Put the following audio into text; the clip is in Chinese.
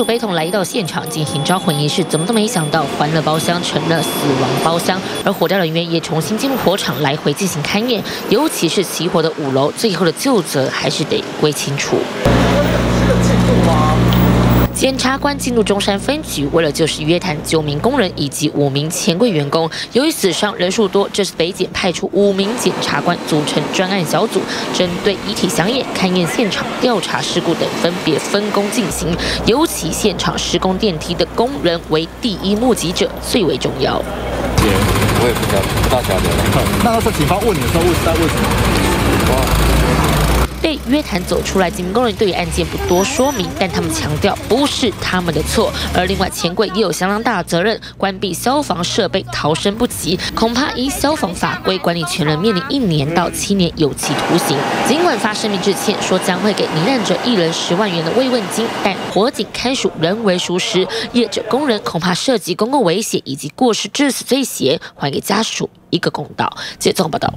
属悲痛来到现场进行招魂仪式，怎么都没想到欢乐包厢成了死亡包厢，而火灾人员也重新进入火场来回进行勘验，尤其是起火的五楼，最后的救责还是得归清楚。检察官进入中山分局，为了就是约谈九名工人以及五名前柜员工。由于死伤人数多，这次北检派出五名检察官组成专案小组，针对遗体详验、勘验现场、调查事故等，分别分工进行。尤其现场施工电梯的工人为第一目击者，最为重要。我也不晓得，不大晓得。那要是警方问你的时候，问在为什么？约谈走出来，几名工人对于案件不多说明，但他们强调不是他们的错。而另外钱柜也有相当大的责任，关闭消防设备逃生不及，恐怕依消防法规，管理权人面临一年到七年有期徒刑。尽管发声明致歉，说将会给罹难者一人十万元的慰问金，但火警看守人为疏失，业者工人恐怕涉及公共危险以及过失致死罪嫌，还给家属一个公道。接综报道。